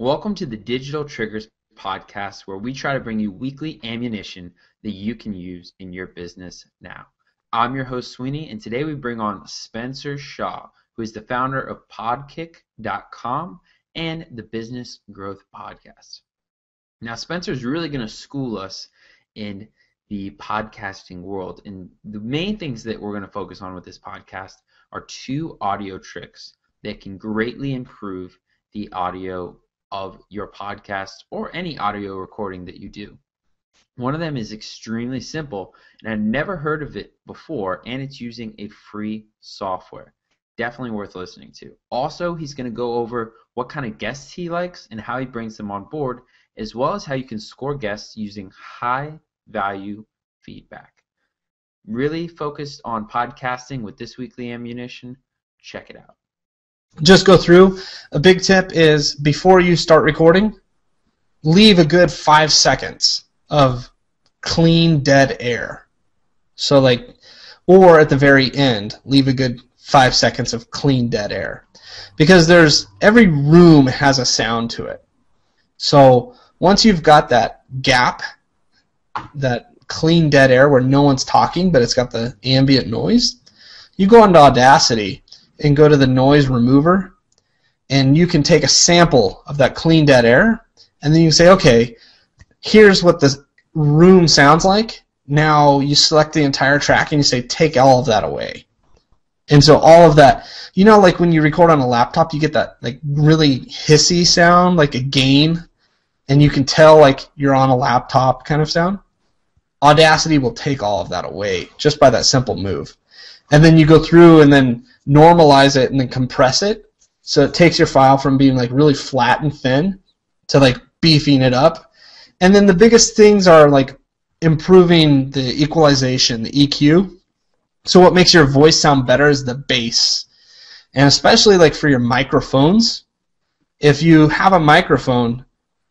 Welcome to the Digital Triggers podcast, where we try to bring you weekly ammunition that you can use in your business now. I'm your host, Sweeney, and today we bring on Spencer Shaw, who is the founder of Podkick.com and the Business Growth Podcast. Now, Spencer is really going to school us in the podcasting world. And the main things that we're going to focus on with this podcast are two audio tricks that can greatly improve the audio of your podcast or any audio recording that you do. One of them is extremely simple, and I've never heard of it before, and it's using a free software. Definitely worth listening to. Also, he's going to go over what kind of guests he likes and how he brings them on board, as well as how you can score guests using high value feedback. Really focused on podcasting with this weekly ammunition? Check it out. Just go through. A big tip is before you start recording, leave a good five seconds of clean, dead air. So, like, or at the very end, leave a good five seconds of clean, dead air. Because there's every room has a sound to it. So, once you've got that gap, that clean dead air where no one's talking but it's got the ambient noise, you go into Audacity and go to the noise remover and you can take a sample of that clean dead air and then you say, okay, here's what the room sounds like. Now you select the entire track and you say, take all of that away. And so all of that, you know, like when you record on a laptop, you get that like really hissy sound, like a gain and you can tell like you're on a laptop kind of sound. Audacity will take all of that away just by that simple move. And then you go through and then normalize it and then compress it. So it takes your file from being like really flat and thin to like beefing it up. And then the biggest things are like improving the equalization, the EQ. So what makes your voice sound better is the bass. And especially like for your microphones, if you have a microphone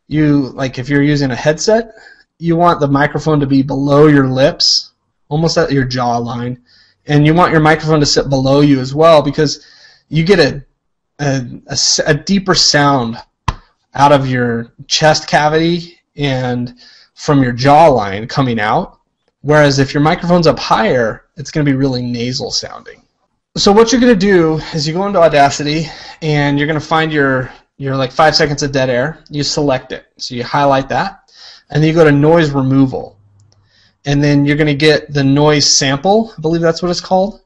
you like if you're using a headset, you want the microphone to be below your lips, almost at your jaw line, and you want your microphone to sit below you as well because you get a a, a, a deeper sound out of your chest cavity and from your jawline coming out. Whereas if your microphone's up higher, it's going to be really nasal sounding. So what you're going to do is you go into Audacity and you're going to find your you're like five seconds of dead air. You select it. So you highlight that, and then you go to noise removal. And then you're going to get the noise sample. I believe that's what it's called.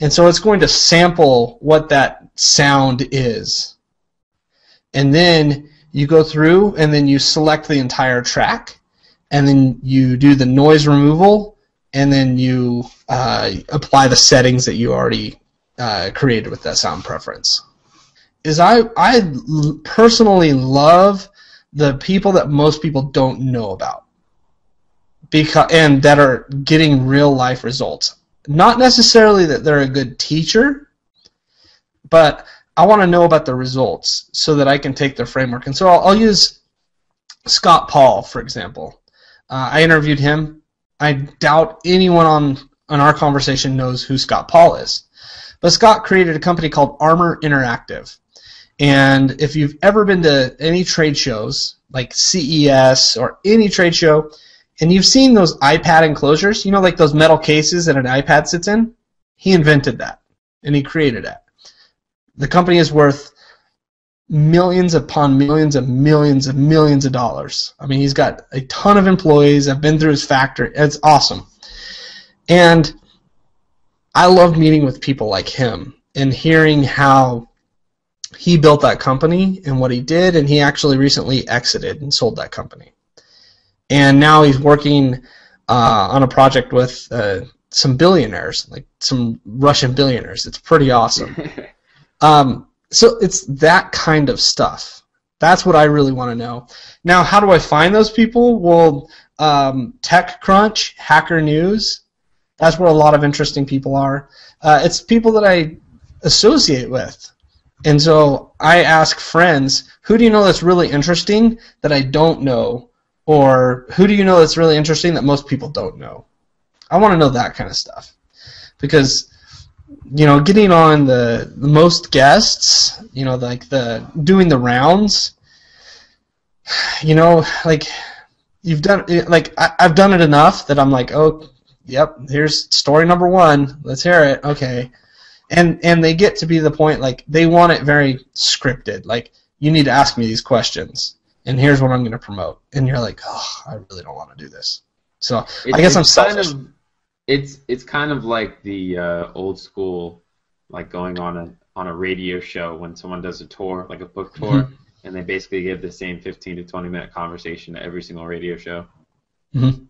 And so it's going to sample what that sound is. And then you go through and then you select the entire track. And then you do the noise removal. And then you uh, apply the settings that you already uh, created with that sound preference is I I personally love the people that most people don't know about because and that are getting real life results. Not necessarily that they're a good teacher, but I want to know about the results so that I can take their framework. And so I'll, I'll use Scott Paul for example. Uh, I interviewed him. I doubt anyone on on our conversation knows who Scott Paul is. But Scott created a company called Armor Interactive. And if you've ever been to any trade shows, like CES or any trade show, and you've seen those iPad enclosures, you know, like those metal cases that an iPad sits in, he invented that and he created that. The company is worth millions upon millions of millions of millions of dollars. I mean, he's got a ton of employees. I've been through his factory. It's awesome. And I love meeting with people like him and hearing how he built that company and what he did, and he actually recently exited and sold that company. And now he's working uh, on a project with uh, some billionaires, like some Russian billionaires. It's pretty awesome. um, so it's that kind of stuff. That's what I really want to know. Now, how do I find those people? Well, um, TechCrunch, Hacker News, that's where a lot of interesting people are. Uh, it's people that I associate with. And so I ask friends, who do you know that's really interesting that I don't know? Or who do you know that's really interesting that most people don't know? I want to know that kind of stuff. Because, you know, getting on the, the most guests, you know, like the doing the rounds, you know, like you've done like I, I've done it enough that I'm like, oh, yep, here's story number one. Let's hear it. Okay, and and they get to be the point like they want it very scripted. Like you need to ask me these questions, and here's what I'm going to promote. And you're like, oh, I really don't want to do this. So It's- I guess I'm selfish. Kind of, it's it's kind of like the uh, old school, like going on a on a radio show when someone does a tour, like a book tour, Mm-hmm. and they basically give the same 15 to 20 minute conversation to every single radio show. and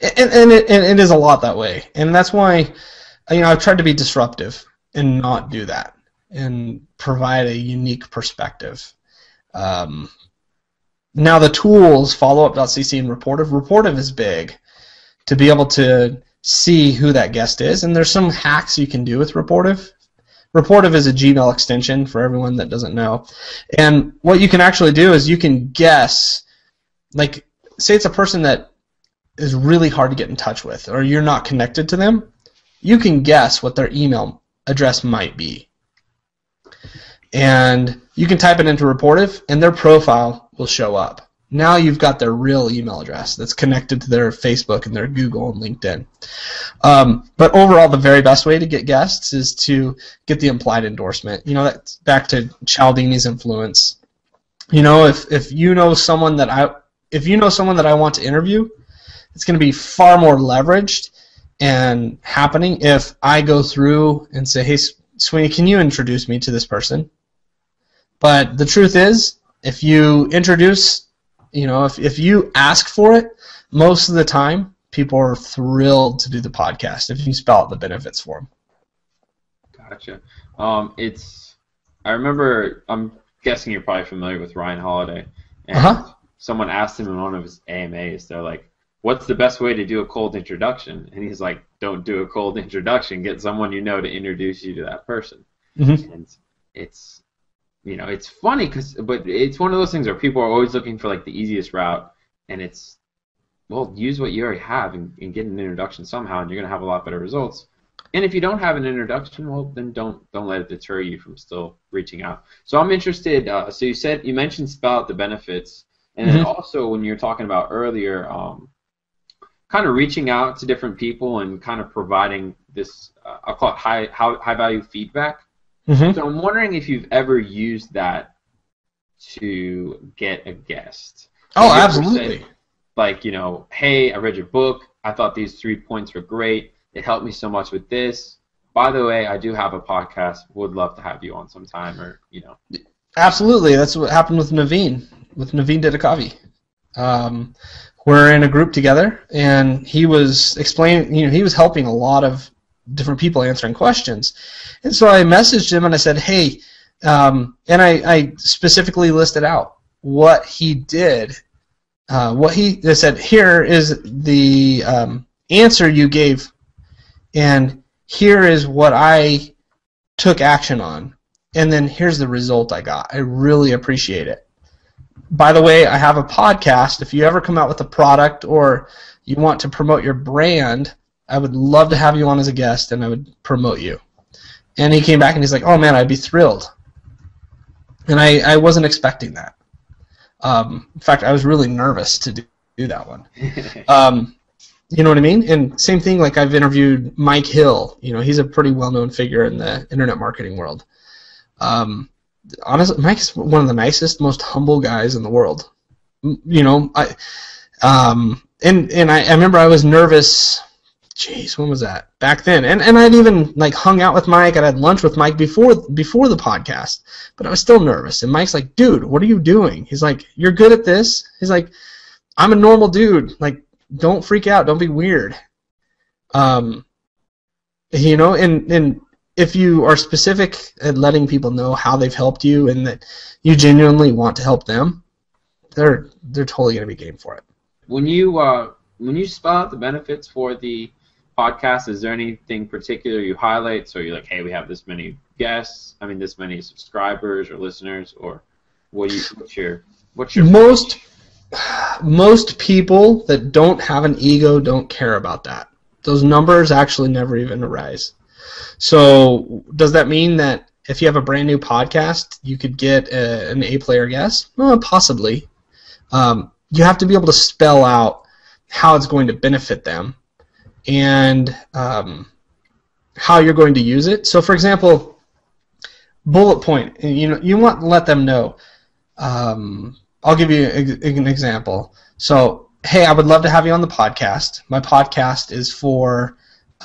and it, and it is a lot that way, and that's why you know I've tried to be disruptive and not do that and provide a unique perspective. Um, now the tools followup.cc and Rapportive. Rapportive is big to be able to see who that guest is, and there's some hacks you can do with Rapportive. Rapportive is a Gmail extension for everyone that doesn't know, and what you can actually do is you can guess, like say it's a person that is really hard to get in touch with or you're not connected to them, you can guess what their email address might be. And you can type it into Rapportive and their profile will show up. Now you've got their real email address that's connected to their Facebook and their Google and LinkedIn. Um, but overall, the very best way to get guests is to get the implied endorsement. You know, that's back to Cialdini's influence. You know, if, if you know someone that I if you know someone that I want to interview, it's going to be far more leveraged and happening if I go through and say, "Hey, Sweeney, can you introduce me to this person?" But the truth is, if you introduce, you know, if if you ask for it, most of the time people are thrilled to do the podcast if you spell out the benefits for them. Gotcha. Um, it's. I remember. I'm guessing you're probably familiar with Ryan Holiday. And Uh-huh. Someone asked him in one of his AMAs. They're like, "What's the best way to do a cold introduction?" And he's like, "Don't do a cold introduction. Get someone you know to introduce you to that person." Mhm. And it's, you know, it's funny because, but it's one of those things where people are always looking for like the easiest route, and it's, well, use what you already have and, and get an introduction somehow, and you're gonna have a lot better results. And if you don't have an introduction, well, then don't don't let it deter you from still reaching out. So I'm interested. Uh, so you said you mentioned spell out the benefits, and then also when you were talking about earlier, um, kind of reaching out to different people and kind of providing this, uh, I'll call it high high, high value feedback. Mhm. So I'm wondering if you've ever used that to get a guest. Oh, Have you ever absolutely. said, like, you know, hey, I read your book. I thought these three points were great. It helped me so much with this. By the way, I do have a podcast. Would love to have you on sometime, or you know. Absolutely, that's what happened with Naveen, with Naveen Didakavi. Um, we're in a group together, and he was explaining, you know, he was helping a lot of different people answering questions, and so I messaged him and I said, hey, um, and I, I specifically listed out what he did, uh, what he I said here is the um, answer you gave, and here is what I took action on and then here's the result I got. I really appreciate it. By the way, I have a podcast. If you ever come out with a product or you want to promote your brand, I would love to have you on as a guest and I would promote you. And he came back and he's like, oh man, I'd be thrilled. And I, I wasn't expecting that. Um, in fact, I was really nervous to do, do that one. Um, you know what I mean? And same thing, like I've interviewed Mike Hill. You know, he's a pretty well-known figure in the internet marketing world. Um, honestly, Mike's one of the nicest, most humble guys in the world. You know, I, um, and and I, I remember I was nervous. Jeez, when was that? Back then, and and I'd even like hung out with Mike. I'd had lunch with Mike before before the podcast, but I was still nervous. And Mike's like, "Dude, what are you doing?" He's like, "You're good at this." He's like, "I'm a normal dude. Like, don't freak out. Don't be weird." Um, you know, and and if you are specific at letting people know how they've helped you and that you genuinely want to help them, they're they're totally gonna be game for it. when you uh, when you spell out the benefits for the podcast, is there anything particular you highlight? So you're like, hey, we have this many guests. I mean, this many subscribers or listeners, or what do you? What's your? What's your? Most most people that don't have an ego don't care about that. Those numbers actually never even arise. So does that mean that if you have a brand new podcast, you could get a, an A player guest? Well, possibly. um, you have to be able to spell out how it's going to benefit them and um, how you're going to use it. So, for example, bullet point. You know, you want to let them know. Um, I'll give you an example. So, hey, I would love to have you on the podcast. My podcast is for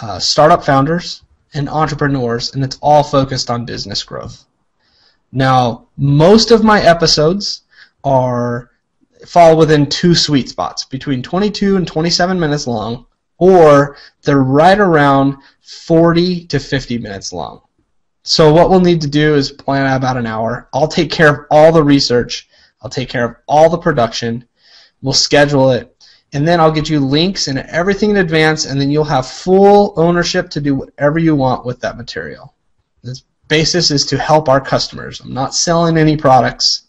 uh, startup founders and entrepreneurs, and it's all focused on business growth. Now, most of my episodes are fall within two sweet spots, between 22 and 27 minutes long, or they're right around 40 to 50 minutes long. So what we'll need to do is plan out about an hour. I'll take care of all the research. I'll take care of all the production. We'll schedule it. And then I'll get you links and everything in advance, and then you'll have full ownership to do whatever you want with that material. The basis is to help our customers. I'm not selling any products.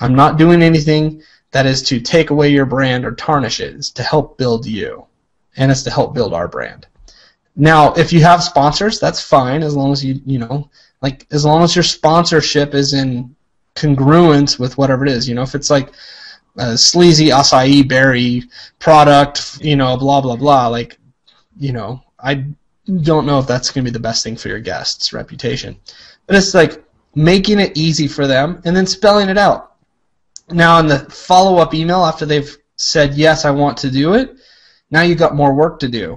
I'm not doing anything that is to take away your brand or tarnish it. It's to help build you, and it's to help build our brand. Now, if you have sponsors, that's fine as long as you you know like as long as your sponsorship is in congruence with whatever it is. You know, if it's like a sleazy acai berry product, you know, blah blah blah, like you know, I don't know if that's going to be the best thing for your guests' reputation. But it's like making it easy for them and then spelling it out. Now, in the follow up email after they've said, yes, I want to do it, now you've got more work to do.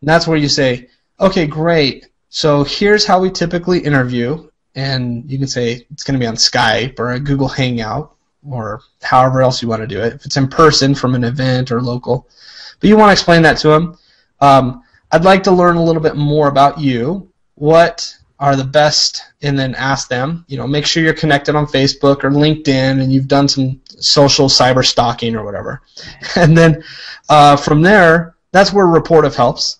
And that's where you say, okay, great. So here's how we typically interview. And you can say it's going to be on Skype or a Google Hangout or however else you want to do it. If it's in person from an event or local. But you want to explain that to them. Um, I'd like to learn a little bit more about you. What are the best, and then ask them. You know, make sure you're connected on Facebook or LinkedIn, and you've done some social cyber stalking or whatever. And then uh, from there, that's where Rapportive helps.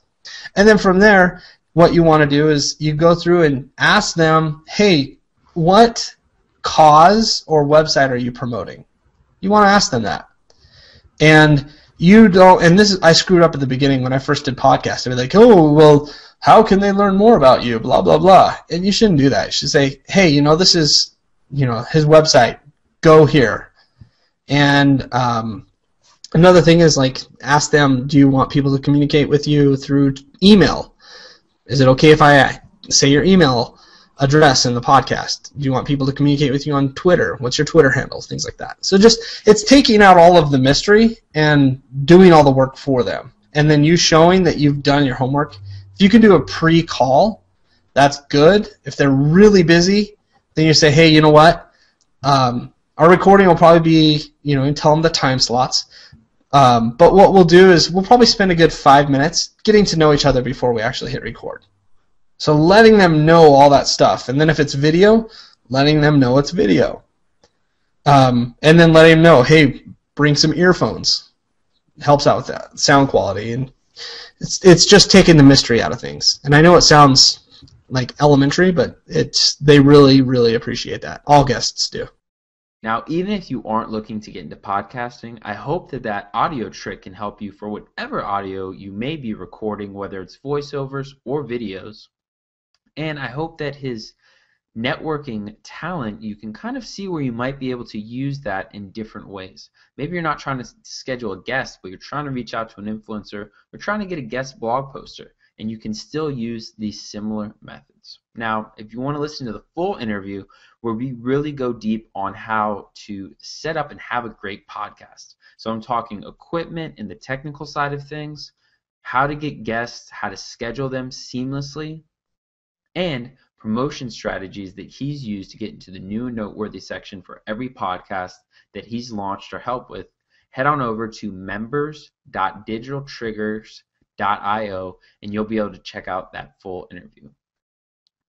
And then from there, what you want to do is you go through and ask them, hey, what cause or website are you promoting? You want to ask them that. And you don't, and this is, I screwed up at the beginning when I first did podcast I'd be like, oh, well, how can they learn more about you? Blah, blah, blah. And you shouldn't do that. You should say, hey, you know, this is, you know, his website. Go here. And um, another thing is like, ask them, do you want people to communicate with you through email? Is it okay if I say your email address in the podcast? Do you want people to communicate with you on Twitter? What's your Twitter handle? Things like that. So just it's taking out all of the mystery and doing all the work for them. And then you showing that you've done your homework. If you can do a pre-call, that's good. If they're really busy, then you say, hey, you know what? Um, our recording will probably be, you know, and tell them the time slots. Um, but what we'll do is we'll probably spend a good five minutes getting to know each other before we actually hit record. So letting them know all that stuff, and then if it's video, letting them know it's video, um, and then letting them know, hey, bring some earphones, helps out with that sound quality, and it's it's just taking the mystery out of things. And I know it sounds like elementary, but it's they really really appreciate that. All guests do. Now, even if you aren't looking to get into podcasting, I hope that that audio trick can help you for whatever audio you may be recording, whether it's voiceovers or videos. And I hope that his networking talent, you can kind of see where you might be able to use that in different ways. Maybe you're not trying to schedule a guest, but you're trying to reach out to an influencer or trying to get a guest blog poster, and you can still use these similar methods. Now, if you want to listen to the full interview where we really go deep on how to set up and have a great podcast. So I'm talking equipment and the technical side of things, how to get guests, how to schedule them seamlessly, and promotion strategies that he's used to get into the new and noteworthy section for every podcast that he's launched or helped with, head on over to members.digitaltriggers.io and you'll be able to check out that full interview.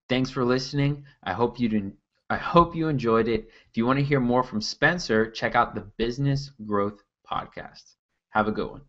Thanks for listening. I hope you did, I hope you enjoyed it. If you want to hear more from Spencer, check out the Business Growth Podcast. Have a good one.